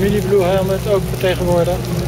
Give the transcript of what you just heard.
Mini Blue Helmet ook vertegenwoordigd.